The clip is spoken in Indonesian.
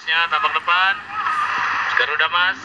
Khususnya tampak depan. Garuda Mas.